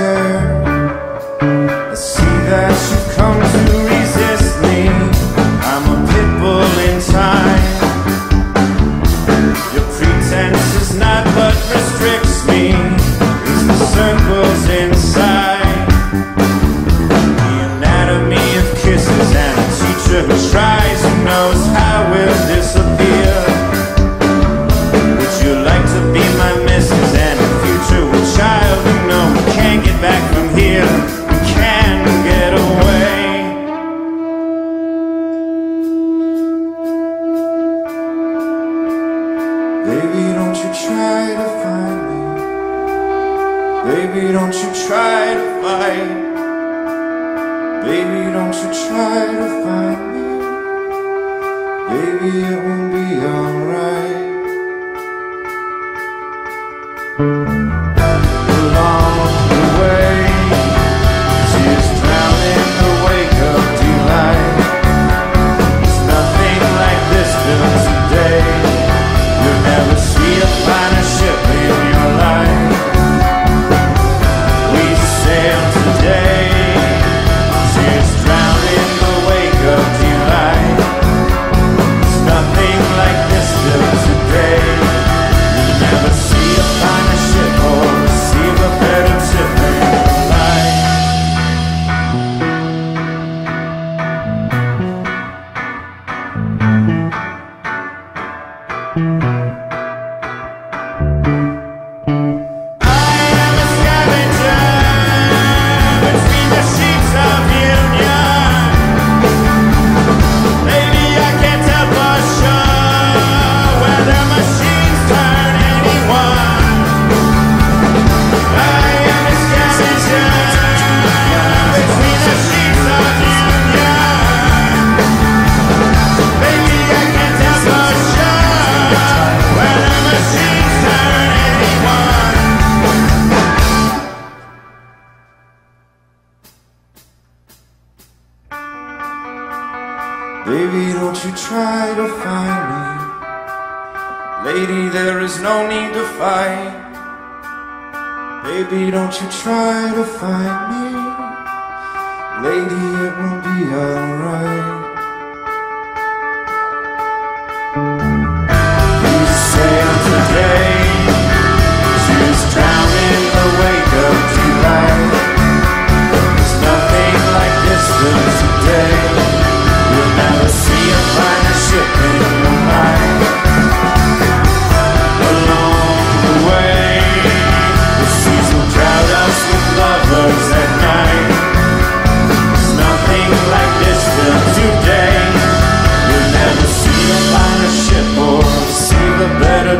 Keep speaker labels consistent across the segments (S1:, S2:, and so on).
S1: her. Baby, don't you try to find me. Baby, don't you try to find Baby, don't you try to find me. Baby, it won't be alright. Baby, don't you try to find me. Lady, there is no need to fight. Baby, don't you try to find me. Lady, it will be alright.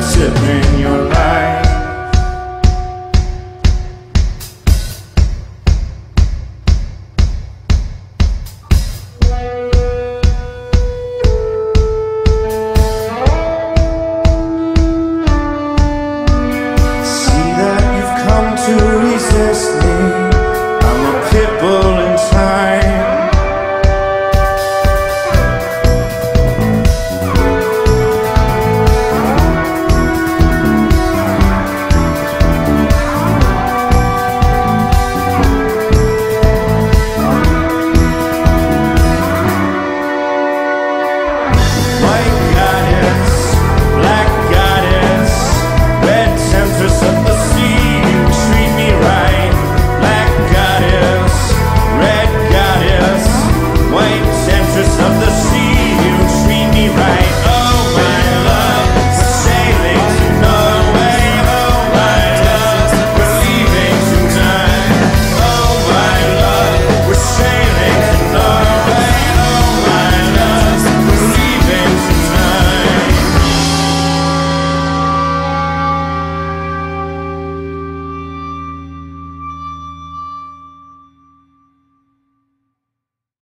S1: sip, man.